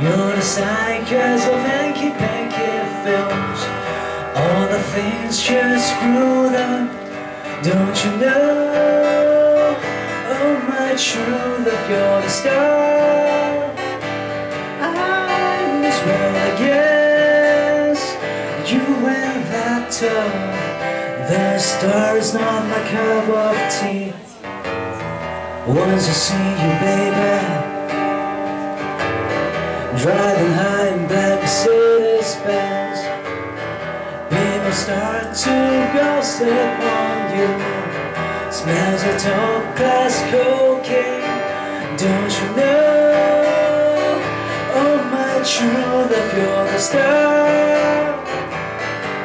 You're the psychos of hanky-panky films. All the things just screwed up Don't you know Oh my true love, you're the star I was well, I guess You and that tub The star is not my cup of tea. Once I see you, baby Driving high in black Mercedes Benz People start to gossip on you. Smells of top class cocaine. Don't you know? Oh my true love, you're the star.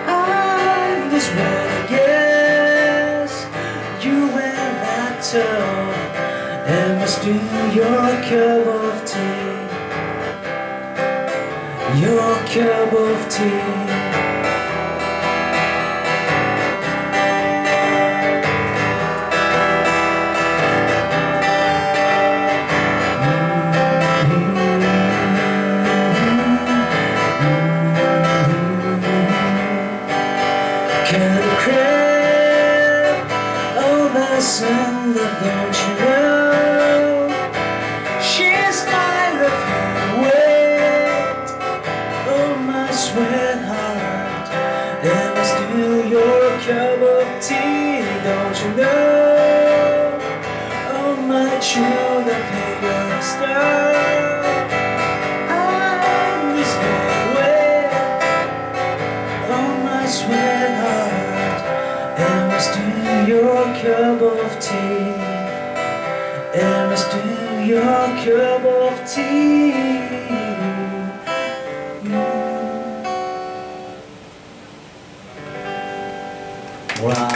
I'm just I guess. You and that tub And must do your cup of tea your cup of tea. Oh son, don't you know She's my love Oh my sweetheart That must do your cup of tea Don't you know? Oh my true love, hey a star. I'm just going Oh my sweetheart It must do your cup of tea. It must do your cup of tea 服啦。